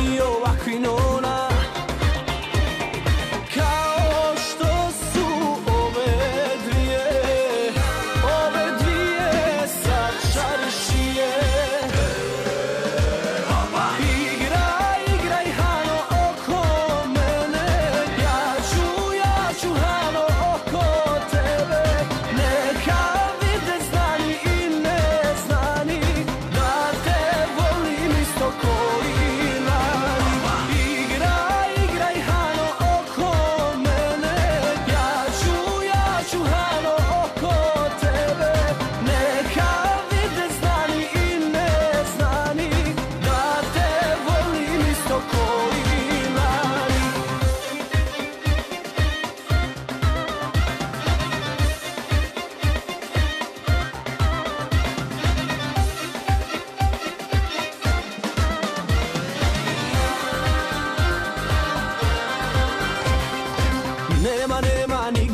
io a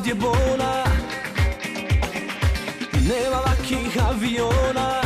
je bola. Nema lakih aviona.